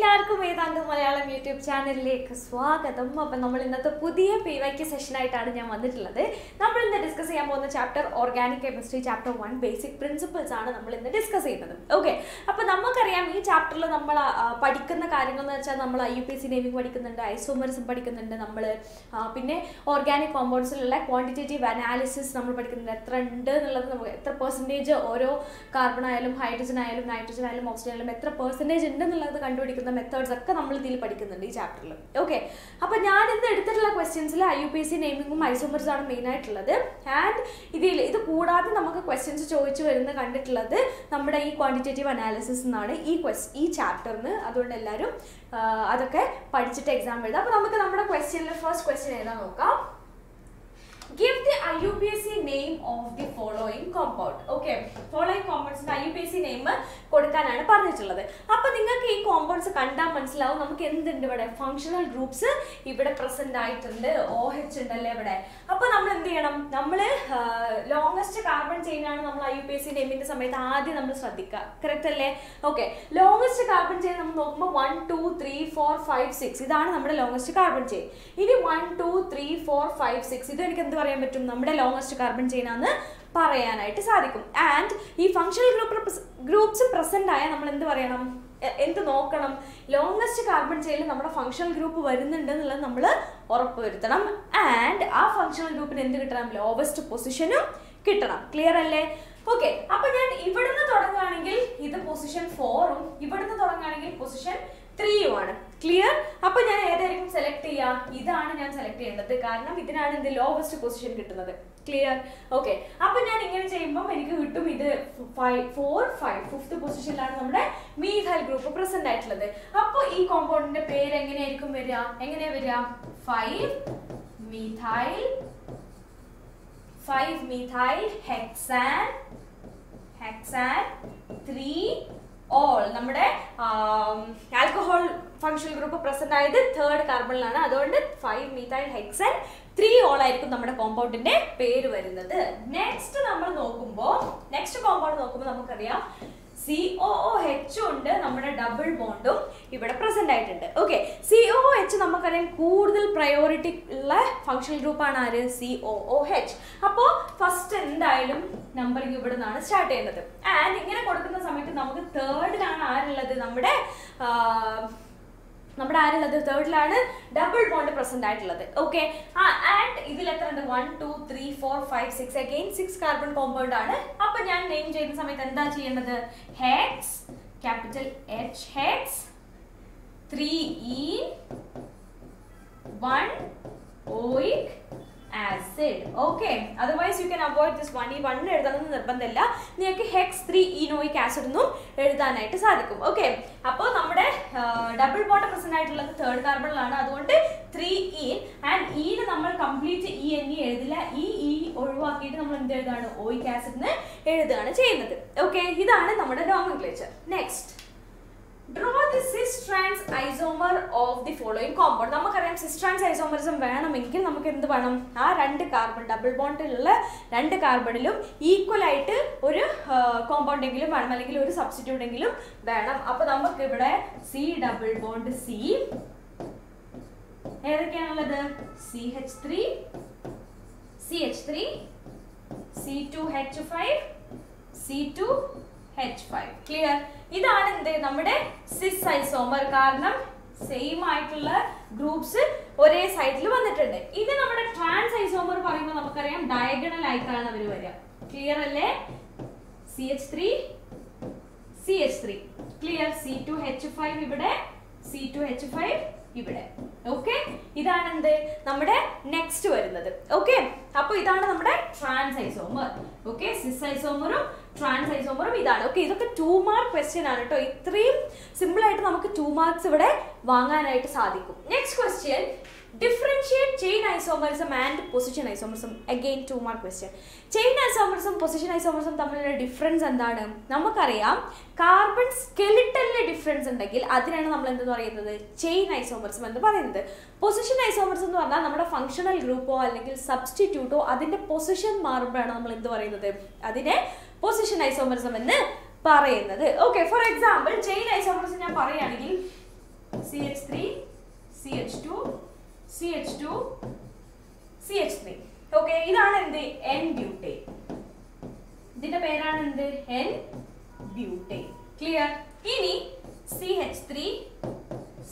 എല്ലാവർക്കും ഏതാണ്ട് മലയാളം യൂട്യൂബ് ചാനലിലേക്ക് സ്വാഗതം. അപ്പം നമ്മൾ ഇന്നത്തെ പുതിയ പി വൈക്ക് സെഷനായിട്ടാണ് ഞാൻ വന്നിട്ടുള്ളത്. നമ്മൾ ഇന്ന് ഡിസ്കസ് ചെയ്യാൻ പോകുന്ന chapter organic chemistry chapter one basic principles ആണ് നമ്മൾ ഇന്ന് ഡിസ്കസ് ചെയ്യുന്നത്. ഓക്കെ അപ്പോൾ നമുക്കറിയാം ഈ ചാപ്റ്ററിൽ നമ്മൾ പഠിക്കുന്ന കാര്യങ്ങൾ എന്ന് വെച്ചാൽ നമ്മൾ I U P C naming പഠിക്കുന്നുണ്ട് ഐസോമറിസം പഠിക്കുന്നുണ്ട് നമ്മൾ പിന്നെ ഓർഗാനിക് കോമ്പൗണ്ട്സിലുള്ള ക്വാണ്ടിറ്റേറ്റീവ് അനാലിസിസ് നമ്മൾ പഠിക്കുന്നുണ്ട്. എത്ര ഉണ്ട് എന്നുള്ളത് നമുക്ക് എത്ര പെർസെന്റേജ് ഓരോ കാർബൺ ആയാലും ഹൈഡ്രജൻ ആയാലും നൈട്രജൻ ആയാലും ഓക്സിജൻ ആയാലും എത്ര പെർസെന്റേജ് ഉണ്ട് എന്നുള്ളത് കണ്ടുപിടിക്കുന്ന മെത്തേഡ്സ് ഒക്കെ നമ്മൾ ഇതിൽ പഠിക്കുന്നുണ്ട് ഈ ചാപ്റ്ററിൽ ഓക്കെ അപ്പോൾ ഞാൻ ഇന്ന് എടുത്തിട്ടുള്ള ക്വസ്റ്റ്യൻസിൽ I U P S C നെയിമിങ്ങും main ആയിട്ടുള്ളത്. ആൻഡ് ഇതിൽ ഇത് കൂടാതെ നമുക്ക് ക്വസ്റ്റ്യൻസ് ചോദിച്ചു വരുന്ന കണ്ടിട്ടുള്ളത് നമ്മുടെ ഈ ക്വാണ്ടിറ്റേറ്റീവ് അനാലിസിസ് എന്നാണ് ഈ ക്വസ് ഈ ചാപ്റ്ററിന് അതുകൊണ്ട് എല്ലാവരും അതൊക്കെ പഠിച്ചിട്ട് എക്സാം എഴുതാം. അപ്പോൾ നമുക്ക് നമ്മുടെ ക്വസ്റ്റ്യനിൽ ഫസ്റ്റ് ക്വസ്റ്റ്യൻ എഴുതാൻ നോക്കാം. Give the IUPAC name of the following compound. Okay. Following compounds IUPAC name കൊടുക്കാനാണ് പറഞ്ഞിട്ടുള്ളത്. അപ്പൊ നിങ്ങൾക്ക് ഈ കോമ്പൗണ്ട്സ് കണ്ടാൽ മനസ്സിലാവും നമുക്ക് എന്തുണ്ട് ഇവിടെ? ഫങ്ഷണൽ ഗ്രൂപ്പ്സ് ഇവിടെ പ്രസന്റ് ആയിട്ടുണ്ട്. ഓ എച്ച് ഉണ്ടല്ലേ ഇവിടെ? അപ്പൊ നമ്മൾ എന്ത് ചെയ്യണം? നമ്മൾ ലോങ്സ്റ്റ് കാർബൺ ചെയിൻ ആണ് നമ്മൾ I U P S C നെയിമിന്റെ സമയത്ത് ആദ്യം നമ്മൾ ശ്രദ്ധിക്കുക കറക്റ്റ് അല്ലേ? ഓക്കെ ലോങ്സ്റ്റ് കാർബൺ ചെയിൻ നമ്മൾ നോക്കുമ്പോൾ one two three four five six ഇതാണ് നമ്മുടെ ലോങ്സ്റ്റ് കാർബൺ ചെയിൻ ഇനി one two three four five six ഇത് എനിക്ക് എന്ത് പറയാൻ പറ്റും? നമ്മുടെ ലോങ്സ്റ്റ് കാർബൺ ചെയിൻ ആണെന്ന് പറയാനായിട്ട് സാധിക്കും. ആൻഡ് ഈ ഫങ്ഷണൽ ഗ്രൂപ്പ് ഗ്രൂപ്പ്സ് പ്രസന്റ് ആയാൽ നമ്മൾ എന്ത് പറയണം? എന്ത് നോക്കണം? ലോങ്സ്റ്റ് കാർബൺ ചെയിനിൽ നമ്മുടെ ഫങ്ഷണൽ ഗ്രൂപ്പ് വരുന്നുണ്ട് എന്നുള്ളത് നമ്മൾ ഉറപ്പുവരുത്തണം. ആൻഡ് ആ ഫങ്ഷണൽ ഗ്രൂപ്പിന് എന്ത് കിട്ടണം? ലോവസ്റ്റ് പൊസിഷനും കിട്ടണം. ക്ലിയർ അല്ലേ? ഓക്കെ അപ്പൊ ഞാൻ ഇവിടുന്ന് തുടങ്ങുകയാണെങ്കിൽ ഇത് പൊസിഷൻ ഫോറും ഇവിടുന്ന് തുടങ്ങുകയാണെങ്കിൽ പൊസിഷൻ ത്രീയുമാണ് ക്ലിയർ അപ്പൊ ഞാൻ ഏതായിരിക്കും സെലക്ട് ചെയ്യാം? ഇതാണ് ഞാൻ സെലക്ട് ചെയ്യേണ്ടത്. കാരണം ഇതിനാണ് എന്ത് ലോവസ്റ്റ് പൊസിഷൻ കിട്ടുന്നത്. ക്ലിയർ ഓക്കെ അപ്പൊ ഞാൻ ഇങ്ങനെ ചെയ്യുമ്പോൾ എനിക്ക് കിട്ടും ഇത് ഫൈവ് ഫോർ ഫൈവ് ഫിഫ്ത് പൊസിഷനിലാണ് നമ്മുടെ മീഥൈൽ ഗ്രൂപ്പ് പ്രസന്റ് ആയിട്ടുള്ളത്. അപ്പോൾ ഈ കോമ്പൗണ്ടിന്റെ പേര് എങ്ങനെയായിരിക്കും വരിക? എങ്ങനെയാ വരിക? Five methyl five methyl hexane hexane three ol നമ്മുടെ ആൽക്കഹോൾ ഫങ്ഷണൽ ഗ്രൂപ്പ് പ്രസന്റ് ആയത് തേർഡ് കാർബണിലാണ് അതുകൊണ്ട് five methyl hexane three ol ആയിരിക്കും നമ്മുടെ കോമ്പൗണ്ടിന്റെ പേര് വരുന്നത്. നെക്സ്റ്റ് നമ്മൾ നോക്കുമ്പോൾ നെക്സ്റ്റ് കോമ്പൗണ്ട് നോക്കുമ്പോൾ നമുക്കറിയാം സി ഒ എച്ച് ഉണ്ട് നമ്മുടെ ഡബിൾ ബോണ്ടും ഇവിടെ പ്രസന്റ് ആയിട്ടുണ്ട്. ഓക്കെ സി ഒ എച്ച് നമുക്കറിയാം കൂടുതൽ പ്രയോറിറ്റി ഉള്ള ഫങ്ഷണൽ ഗ്രൂപ്പാണ് ആര്? സി ഒ എച്ച് അപ്പോൾ ഫസ്റ്റ് എന്തായാലും നമ്പറിങ് ഇവിടെ നിന്നാണ് സ്റ്റാർട്ട് ചെയ്യേണ്ടത് ആൻഡ് ഇങ്ങനെ കൊടുക്കുന്ന സമയത്ത് നമുക്ക് തേർഡിലാണ് ആരുള്ളത്? നമ്മുടെ നമ്മുടെ ആരുള്ളത്? തേർഡിലാണ് ഡബിൾ ബോണ്ട് പ്രസന്റ് ആയിട്ടുള്ളത്. ഓക്കെ ആ ആൻഡ് ഇതിൽ എത്ര ഉണ്ട് one two three four five six again six carbon compound ആണ്. അപ്പൊ ഞാൻ നെയിം ചെയ്യുന്ന സമയത്ത് എന്താ ചെയ്യേണ്ടത്? Hex capital H hex three E one oic acid okay otherwise you can avoid this one ഈ വൺ എഴുതണമെന്ന് നിർബന്ധമില്ല. നിങ്ങൾക്ക് ഹെക്സ് ത്രീ ഇനോയിക് ആസിഡ് എന്നും എഴുതാനായിട്ട് സാധിക്കും. ഓക്കെ അപ്പോൾ നമ്മുടെ ഡബിൾ ബോണ്ട് പ്രസന്റ് ആയിട്ടുള്ളത് തേർഡ് കാർബണിലാണ് അതുകൊണ്ട് ത്രീ ഇ ആൻഡ് ഇന് നമ്മൾ കംപ്ലീറ്റ് ഇ എൻ ഇ എഴുതില്ല. ഈ ഇ ഒഴിവാക്കിയിട്ട് നമ്മൾ എന്ത് എഴുതാണ്? ഓയിക് ആസിഡിന് എഴുതുകയാണ് ചെയ്യുന്നത്. ഓക്കെ ഇതാണ് നമ്മുടെ nomenclature next draw the cis trans isomer of the following compound നമുക്കറിയാം സിസ് ട്രാൻസ് ഐസോമറിസം വേണമെങ്കിൽ നമുക്ക് എന്ത് വേണം? ആ രണ്ട് കാർബൺ ഡബിൾ ബോണ്ടിലുള്ള രണ്ട് കാർബണിലും ഈക്വൽ ആയിട്ട് ഒരു കോമ്പൗണ്ട് എങ്കിലും വേണം. അല്ലെങ്കിൽ ഒരു സബ്സ്റ്റിറ്റ്യൂട്ട് എങ്കിലും വേണം. അപ്പൊ നമുക്ക് ഇവിടെ C double bond C ഏതൊക്കെയാണുള്ളത്? C H three C H three C two H five C two H five clear ഇതാണ് എന്ത്? നമ്മുടെ സിസ് ഐസോമർ കാരണം സെയിം ആയിട്ടുള്ള ഗ്രൂപ്പ്സ് ഒരേ സൈഡിൽ വന്നിട്ടുണ്ട്. ഇത് നമ്മുടെ ട്രാൻസ് ഐസോമർ പറയുമ്പോൾ നമുക്കറിയാം ഡയഗണൽ ആയിട്ടാണ് അവർ വരിക. ക്ലിയർ അല്ലേ? C H three C H three clear C two H five ഇവിടെ സി ടു എച്ച് ഫൈവ് ഇവിടെ. ഓക്കെ ഇതാണ് എന്ത്? നമ്മുടെ നെക്സ്റ്റ് വരുന്നത്. ഓക്കെ അപ്പൊ ഇതാണ് നമ്മുടെ ട്രാൻസ് ഐസോമർ ഓക്കെ സിസ് ഐസോമറും ട്രാൻസ് ഐസോമറും ഇതാണ്. ഓക്കെ ഇതൊക്കെ ടു മാർക്ക് ക്വസ്റ്റ്യൻ ആണ് കേട്ടോ ഇത്രയും സിമ്പിൾ ആയിട്ട് നമുക്ക് ടു മാർക്സ് ഇവിടെ വാങ്ങാനായിട്ട് സാധിക്കും. Next question differentiate chain isomerism and position isomerism again two mark question chain isomerism position isomerism തമ്മിലുള്ള ഡിഫറൻസ് എന്താണ്? നമുക്കറിയാം കാർബൺ സ്കെലിറ്റലിലെ ഡിഫറൻസ് ഉണ്ടെങ്കിൽ അതിനാണ് നമ്മൾ എന്ത് പറയുന്നത്? ചെയിൻ ഐസോമറിസം എന്ന് പറയുന്നത്. പൊസിഷൻ ഐസോമറിസം എന്ന് പറഞ്ഞാൽ നമ്മുടെ ഫങ്ഷണൽ ഗ്രൂപ്പോ അല്ലെങ്കിൽ സബ്സ്റ്റിറ്റ്യൂട്ടോ അതിന്റെ പൊസിഷൻ മാറുമ്പോഴാണ് നമ്മൾ എന്ത് പറയുന്നത്? അതിനെ പൊസിഷൻ ഐസോമറിസം എന്ന് പറയുന്നത്. Okay for example chain isomerism ഞാൻ പറയുകയാണെങ്കിൽ C H three C H two C H three okay ഇതാണ് എന്ത്? എൻ ബ്യൂട്ടേ ഇതിന്റെ പേരാണ് എന്ത്? എൻ ബ്യൂട്ടേ ക്ലിയർ ഇനി C H three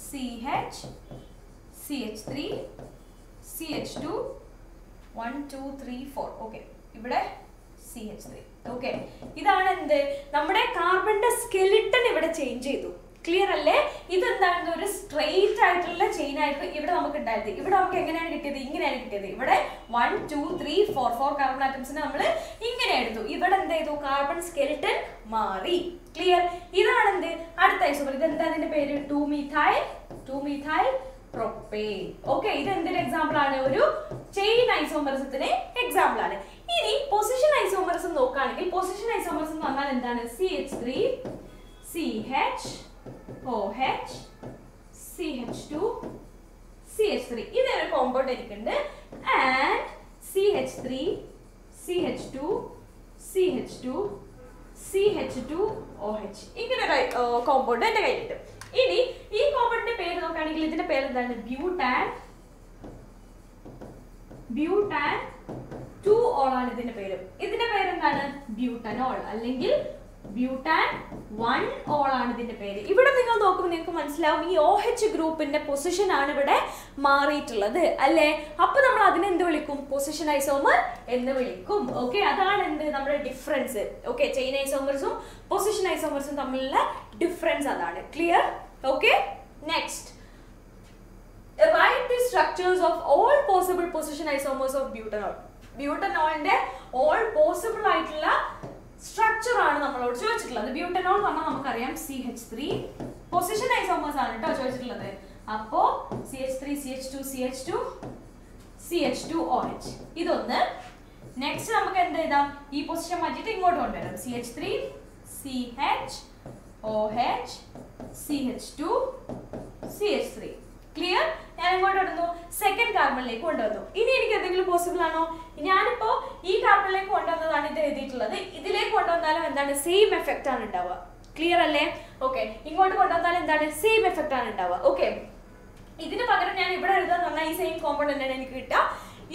C H C H three C H two one two three four okay ഇവിടെ C H three okay ഇതാണ് എന്ത്? നമ്മുടെ കാർബണിന്റെ സ്കെലിട്ടൺ ഇവിടെ ചേഞ്ച് ചെയ്തു. ക്ലിയർ അല്ലേ? ഇതെന്താണ്? ഒരു സ്ട്രെയിറ്റ് ആയിട്ടുള്ള ചെയിൻ ആയിട്ട് ഇവിടെ നമുക്ക് ഉണ്ടായത് ഇവിടെ നമുക്ക് എങ്ങനെയാണ് കിട്ടിയത്? ഇങ്ങനെയാണ് കിട്ടിയത്. ഇവിടെ one two three four four carbon ആറ്റംസിനെ നമ്മൾ ഇങ്ങനെ എടുത്തു. ഇവിടെ എന്ത് ചെയ്തു? കാർബൺ സ്കെലിട്ടൺ മാറി. ക്ലിയർ ഇതാണ് എന്ത്? അടുത്ത ഐസോമർ ഇത് എന്താ അതിന്റെ പേര്? Two methyl two methyl propane okay ഇത് എന്തിന്റെ എക്സാമ്പിൾ ആണ്? ഒരു ചെയിൻ ഐസോമറിസത്തിന് എക്സാമ്പിൾ ആണ്. ഇനി പൊസിഷൻ ഐസോമറിസം നോക്കുകയാണെങ്കിൽ പൊസിഷൻ ഐസോമറിസം എന്ന് പറഞ്ഞാൽ എന്താണ്? C H three C H two C H ഇതൊരു കോമ്പൗണ്ട് എനിക്കുണ്ട് and C H three C H two C H two C H two O H ഇങ്ങനെ ഒരു കോമ്പൗണ്ട് എന്റെ കയ്യിലുണ്ട്. ഇനി ഈ കോമ്പൗണ്ടിന്റെ പേര് നോക്കുകയാണെങ്കിൽ ഇതിന്റെ പേര് എന്താണ് ബ്യൂട്ടാൻ ബ്യൂട്ടാൻ ടു ഓൾ ആണ് ഇതിന്റെ പേര്. ഇതിന്റെ പേര് എന്താണ് ബ്യൂട്ടനോൾ അല്ലെങ്കിൽ ബ്യൂട്ടാൻ വൺ ഓൾ ആണ് ഇതിന്റെ പേര്. ഇവിടെ നിങ്ങൾ നോക്കുമ്പോൾ നിങ്ങൾക്ക് മനസ്സിലാവും ഈ ഒ എച്ച് ഗ്രൂപ്പിന്റെ പൊസിഷൻ ആണ് ഇവിടെ മാറിയിട്ടുള്ളത് അല്ലേ? അപ്പൊ നമ്മൾ അതിനെ എന്ത് വിളിക്കും? പൊസിഷൻ ഐസോമർ എന്ന് വിളിക്കും. ഓക്കെ അതാണ് എന്ത്? നമ്മുടെ ഡിഫറൻസ് ഓക്കെ ചെയിൻ ഐസോമർസും പൊസിഷൻ ഐസോമർസും തമ്മിലുള്ള ഡിഫറൻസ് അതാണ്. Clear okay next write the structures of all possible position isomers of butanol ബ്യൂട്ടനോളിന്റെ all possible ആയിട്ടുള്ള സ്ട്രക്ചർ ആണ് നമ്മളോട് ചോദിച്ചിട്ടുള്ളത്. ബ്യൂട്ടനോൾ എന്ന് പറഞ്ഞാൽ നമുക്കറിയാം C H three position isomers ആണ് കേട്ടോ ചോദിച്ചിട്ടുള്ളത്. അപ്പോ C H three C H two C H two C H two O H ഇതൊന്ന്. നെക്സ്റ്റ് നമുക്ക് എന്ത് എഴുതാം? ഈ പൊസിഷൻ മാറ്റിയിട്ട് ഇങ്ങോട്ട് കൊണ്ടുവരാം. C H three C H O H C H two C H three clear ഞാൻ എങ്ങോട്ട് ഇടുന്നു. സെക്കൻഡ് കാർബണിലേക്ക് കൊണ്ടുവന്നു. ഇനി എനിക്ക് എന്തെങ്കിലും പോസിബിൾ ആണോ? ഞാനിപ്പോ ഈ കാർബണിലേക്ക് കൊണ്ടുവന്നതാണ് ഇത് എഴുതിയിട്ടുള്ളത്. ഇതിലേക്ക് കൊണ്ടുവന്നാലും എന്താണ്? സെയിം എഫക്റ്റ് ആണ് ഉണ്ടാവുക. ക്ലിയർ അല്ലേ? ഓക്കെ ഇങ്ങോട്ട് കൊണ്ടുവന്നാലും എന്താണ്? സെയിം എഫക്റ്റ് ആണ് ഉണ്ടാവുക. ഓക്കെ ഇതിന് പകരം ഞാൻ ഇവിടെ എഴുതാൻ പറഞ്ഞാൽ ഈ സെയിം കോമ്പൗണ്ട് തന്നെയാണ് എനിക്ക് കിട്ടുക.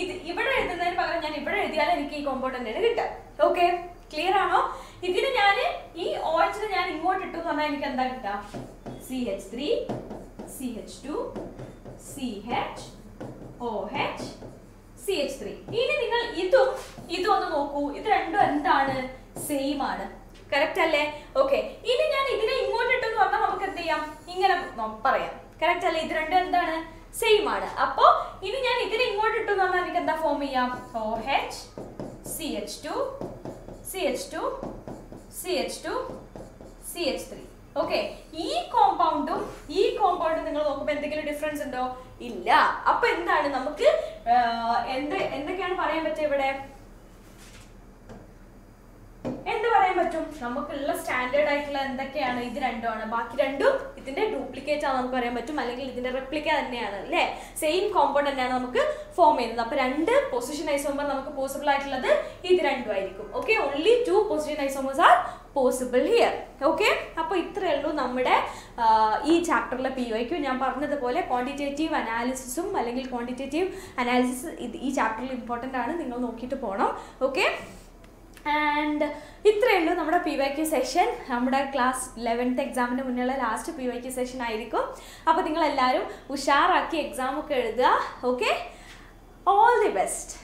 ഇത് ഇവിടെ എഴുതുന്നതിന് പകരം ഞാൻ ഇവിടെ എഴുതിയാൽ എനിക്ക് ഈ കോമ്പൗണ്ട് തന്നെയാണ് കിട്ടുക. ഓക്കെ ക്ലിയർ ആണോ? ഇതിന് ഞാൻ ഈ ഓയിച്ചിന് ഞാൻ ഇങ്ങോട്ട് ഇട്ടു എന്ന് പറഞ്ഞാൽ എനിക്ക് എന്താ കിട്ടുക? C H three C CH OH C H O H C H three ഇനി നിങ്ങൾ ഇതും ഇതും ഒന്ന് നോക്കൂ. ഇത് രണ്ടും എന്താണ്? സെയിം ആണ്. കറക്റ്റ് അല്ലേ? ഓക്കെ ഇനി ഞാൻ ഇതിനെ ഇങ്ങോട്ട് ഇട്ടെന്ന് പറഞ്ഞാൽ നമുക്ക് എന്ത് ചെയ്യാം? ഇങ്ങനെ പറയാം. കറക്റ്റ് അല്ലേ? ഇത് രണ്ടും എന്താണ്? സെയിം ആണ്. അപ്പോ ഇനി ഞാൻ ഇതിനെ ഇങ്ങോട്ട് ഇട്ടു എന്ന് പറഞ്ഞാൽ എനിക്ക് എന്താ ഫോം ചെയ്യാം? O H C H two C H two C H two C H three okay ഈ കോമ്പൗണ്ടും ഈ കോമ്പൗണ്ടും നിങ്ങൾ നോക്കുമ്പോൾ എന്തെങ്കിലും ഡിഫറൻസ് ഉണ്ടോ? ഇല്ല. അപ്പൊ എന്താണ്? നമുക്ക് എന്ത് എന്തൊക്കെയാണ് പറയാൻ പറ്റുക ഇവിടെ? എന്ത് പറയാൻ പറ്റും? നമുക്കുള്ള സ്റ്റാൻഡേർഡ് ആയിട്ടുള്ള എന്തൊക്കെയാണ്? ഇത് രണ്ടുമാണ്. ബാക്കി രണ്ടും ഇതിന്റെ ഡ്യൂപ്ലിക്കേറ്റ് ആണെന്ന് നമുക്ക് പറയാൻ പറ്റും. അല്ലെങ്കിൽ ഇതിന്റെ റെപ്ലിക്ക തന്നെയാണ് അല്ലേ? സെയിം കോമ്പൗണ്ട് തന്നെയാണ് നമുക്ക് ഫോം ചെയ്യുന്നത്. അപ്പൊ രണ്ട് പൊസിഷൻ ഐസോമർ നമുക്ക് പോസിബിൾ ആയിട്ടുള്ളത് ഇത് രണ്ടും ആയിരിക്കും. Okay only two position isomers are possible here okay അപ്പോൾ ഇത്രയേ ഉള്ളൂ നമ്മുടെ ഈ ചാപ്റ്ററിലെ പി ഒയ്ക്കും ഞാൻ പറഞ്ഞതുപോലെ ക്വാണ്ടിറ്റേറ്റീവ് അനാലിസിസും അല്ലെങ്കിൽ ക്വാണ്ടിറ്റേറ്റീവ് അനാലിസിസ് ഈ ചാപ്റ്ററിൽ ഇമ്പോർട്ടന്റ് ആണ്. നിങ്ങൾ നോക്കിയിട്ട് പോകണം ഓക്കെ ആൻഡ് ഇത്രയേ ഉള്ളൂ നമ്മുടെ പി വൈ ക്യു സെഷൻ നമ്മുടെ ക്ലാസ് ലെവൻത്ത് എക്സാമിന് മുന്നുള്ള last P Y Q session ആയിരിക്കും. അപ്പോൾ നിങ്ങളെല്ലാവരും ഉഷാറാക്കി എക്സാമൊക്കെ എഴുതുക. Okay all the best